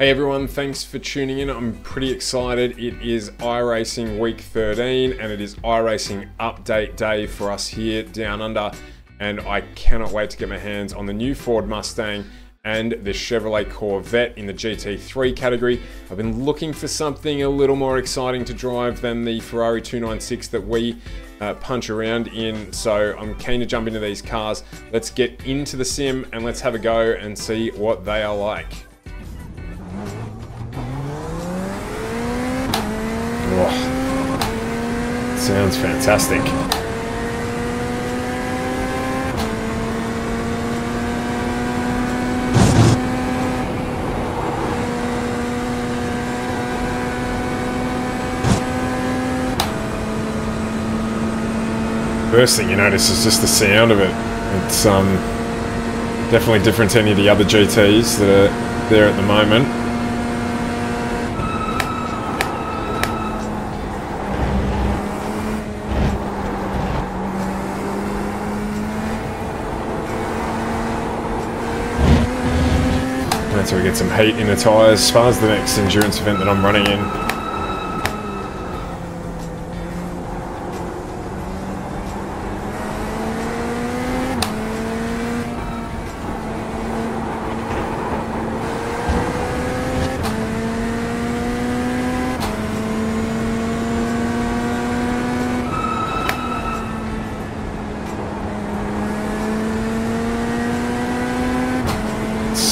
Hey everyone, thanks for tuning in. I'm pretty excited. It is iRacing week 13 and it is iRacing update day for us here down under. And I cannot wait to get my hands on the new Ford Mustang and the Chevrolet Corvette in the GT3 category. I've been looking for something a little more exciting to drive than the Ferrari 296 that we uh, punch around in. So I'm keen to jump into these cars. Let's get into the sim and let's have a go and see what they are like. Sounds fantastic. First thing you notice is just the sound of it. It's um, definitely different to any of the other GTs that are there at the moment. So we get some heat in the tyres. As far as the next endurance event that I'm running in,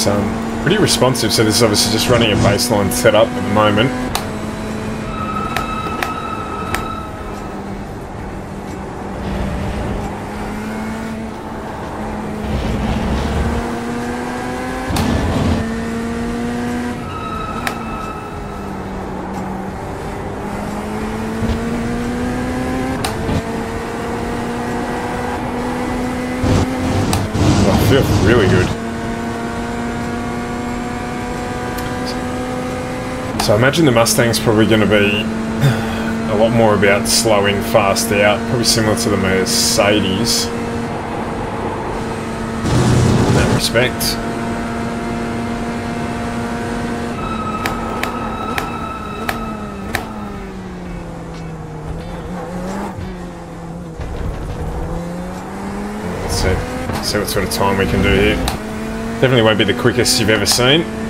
um, pretty responsive, so this is obviously just running a baseline setup at the moment. So I imagine the Mustang's probably going to be a lot more about slowing fast out, probably similar to the Mercedes in that respect. Let's see, see what sort of time we can do here. Definitely won't be the quickest you've ever seen.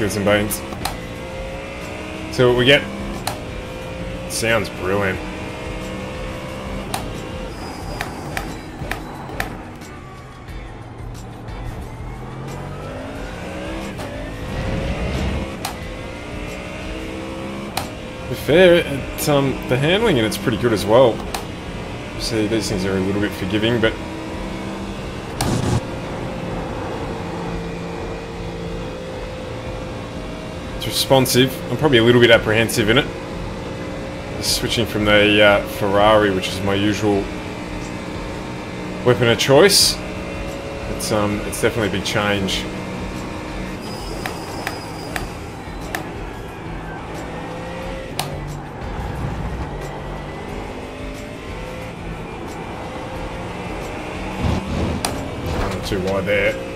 It some beans. See what we get. Sounds brilliant. fair, it, um, the handling in it's pretty good as well. See, these things are a little bit forgiving, but it's responsive. I'm probably a little bit apprehensive in it. Switching from the uh, Ferrari, which is my usual weapon of choice. It's um, it's definitely a big change. too wide there.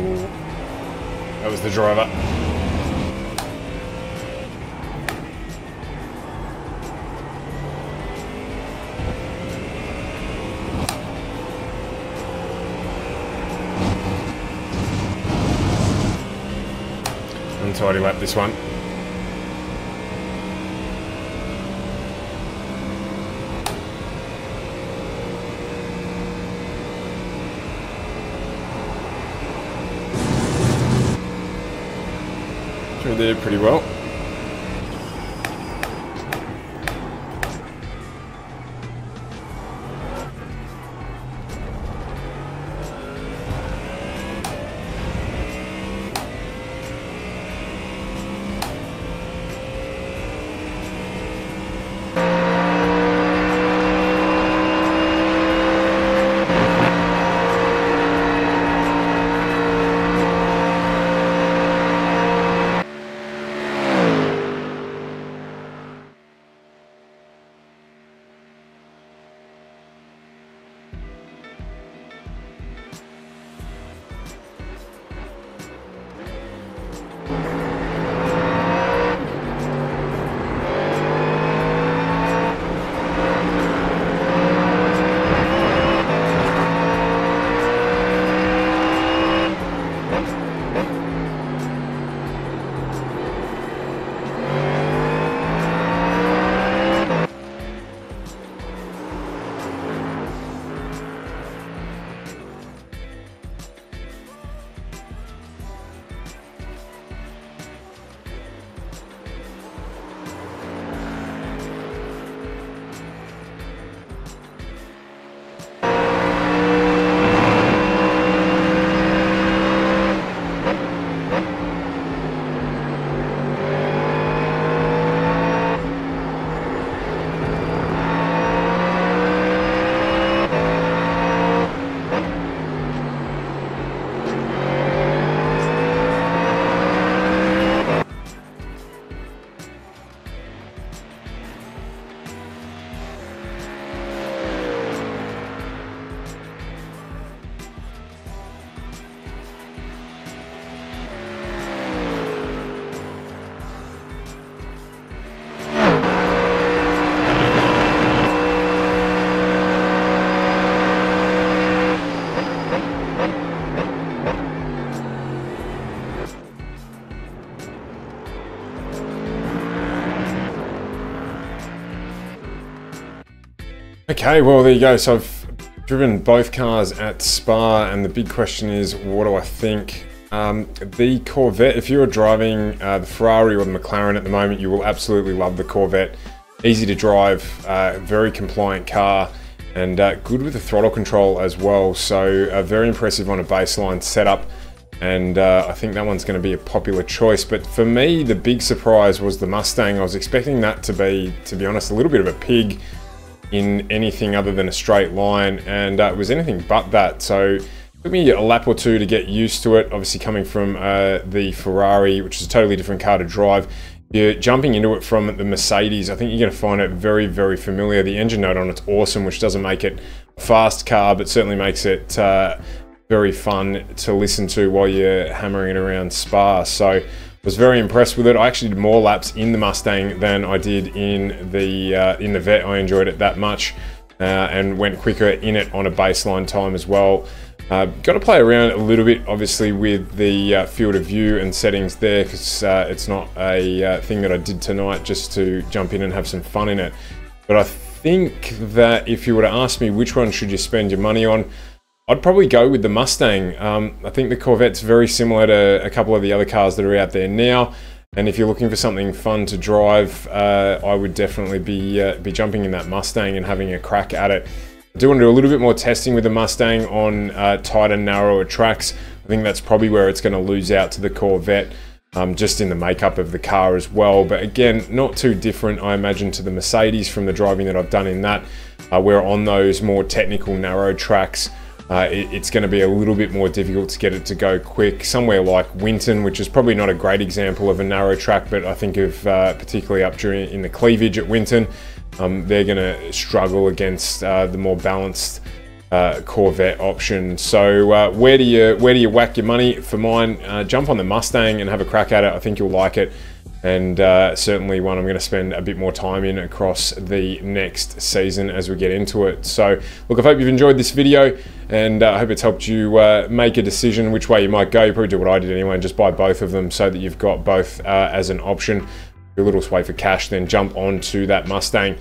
That was the driver. Untidy lap this one. Through there pretty well. Okay, well there you go. So I've driven both cars at Spa and the big question is what do I think? Um, the Corvette, if you're driving uh, the Ferrari or the McLaren at the moment, you will absolutely love the Corvette. Easy to drive, uh, very compliant car and uh, good with the throttle control as well. So uh, very impressive on a baseline setup. and uh, I think that one's going to be a popular choice. But for me, the big surprise was the Mustang. I was expecting that to be, to be honest, a little bit of a pig in anything other than a straight line, and uh, it was anything but that. So took me a lap or two to get used to it. Obviously, coming from uh, the Ferrari, which is a totally different car to drive. You're jumping into it from the Mercedes. I think you're going to find it very, very familiar. The engine note on it's awesome, which doesn't make it a fast car, but certainly makes it uh, very fun to listen to while you're hammering it around Spa. So was very impressed with it. I actually did more laps in the Mustang than I did in the uh, in the Vette. I enjoyed it that much uh, and went quicker in it on a baseline time as well. Uh, got to play around a little bit, obviously, with the uh, field of view and settings there, because uh, it's not a uh, thing that I did tonight just to jump in and have some fun in it. But I think that if you were to ask me which one should you spend your money on, I'd probably go with the Mustang. Um, I think the Corvette's very similar to a couple of the other cars that are out there now. And if you're looking for something fun to drive, uh, I would definitely be uh, be jumping in that Mustang and having a crack at it. I do want to do a little bit more testing with the Mustang on uh, tighter, narrower tracks. I think that's probably where it's going to lose out to the Corvette, um, just in the makeup of the car as well. But again, not too different, I imagine, to the Mercedes from the driving that I've done in that, uh, where on those more technical, narrow tracks, uh, it, it's going to be a little bit more difficult to get it to go quick. Somewhere like Winton, which is probably not a great example of a narrow track, but I think of uh, particularly up during in the cleavage at Winton, um, they're going to struggle against uh, the more balanced uh, Corvette option. So uh, where do you where do you whack your money? For mine, uh, jump on the Mustang and have a crack at it. I think you'll like it and uh, certainly one I'm going to spend a bit more time in across the next season as we get into it. So look, I hope you've enjoyed this video and uh, I hope it's helped you uh, make a decision which way you might go. You probably do what I did anyway and just buy both of them so that you've got both uh, as an option. A little sway for cash, then jump onto that Mustang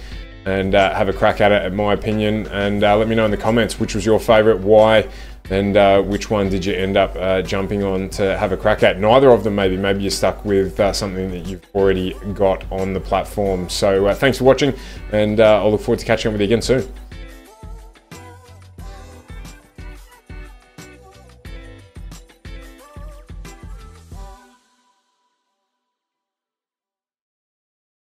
and uh, have a crack at it, in my opinion. And let me know in the comments which was your favorite, why, and uh, which one did you end up uh, jumping on to have a crack at? Neither of them, maybe. Maybe you're stuck with uh, something that you've already got on the platform. So uh, thanks for watching, and uh, I'll look forward to catching up with you again soon.